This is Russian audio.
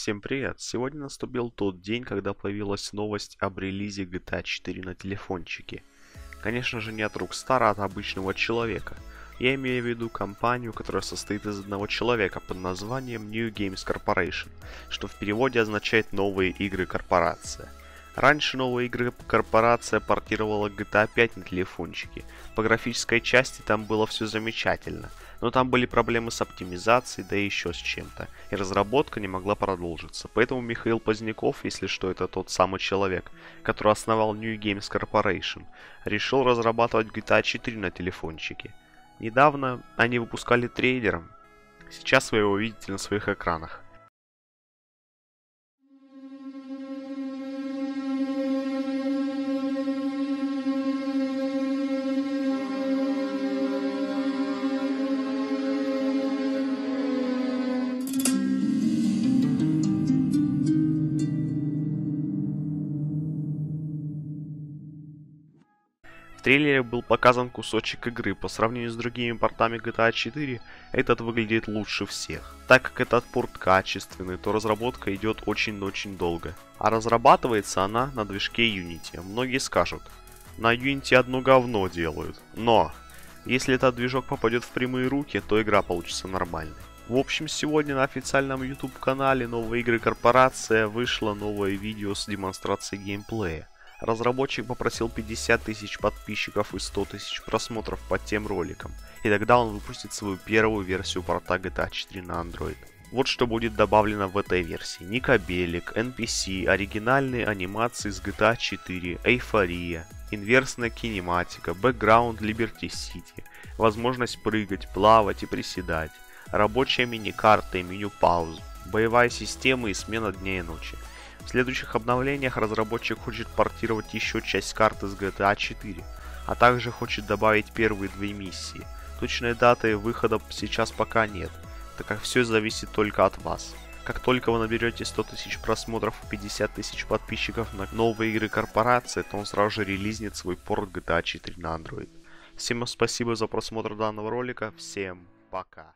Всем привет! Сегодня наступил тот день, когда появилась новость об релизе GTA 4 на телефончике. Конечно же не от Rockstar, а от обычного человека. Я имею в виду компанию, которая состоит из одного человека под названием New Games Corporation, что в переводе означает «Новые игры корпорация». Раньше новые игры корпорация портировала GTA 5 на телефончике. По графической части там было все замечательно, но там были проблемы с оптимизацией, да и еще с чем-то, и разработка не могла продолжиться. Поэтому Михаил Поздняков, если что, это тот самый человек, который основал New Games Corporation, решил разрабатывать GTA 4 на телефончике. Недавно они выпускали трейдером. Сейчас вы его видите на своих экранах. В трейлере был показан кусочек игры. По сравнению с другими портами GTA 4, этот выглядит лучше всех. Так как этот порт качественный, то разработка идет очень-очень долго. А разрабатывается она на движке Unity. Многие скажут, на Unity одно говно делают. Но, если этот движок попадет в прямые руки, то игра получится нормальной. В общем, сегодня на официальном YouTube канале Новой игры Корпорация вышло новое видео с демонстрацией геймплея. Разработчик попросил 50 тысяч подписчиков и 100 тысяч просмотров под тем роликом, и тогда он выпустит свою первую версию порта GTA 4 на Android. Вот что будет добавлено в этой версии. Никабелик, NPC, оригинальные анимации с GTA 4, эйфория, инверсная кинематика, бэкграунд Liberty City, возможность прыгать, плавать и приседать, рабочая мини-карта и меню пауз, боевая система и смена дня и ночи. В следующих обновлениях разработчик хочет портировать еще часть карты с GTA 4, а также хочет добавить первые две миссии. Точной даты выхода сейчас пока нет, так как все зависит только от вас. Как только вы наберете 100 тысяч просмотров и 50 тысяч подписчиков на новые игры корпорации, то он сразу же релизнет свой порт GTA 4 на Android. Всем спасибо за просмотр данного ролика, всем пока.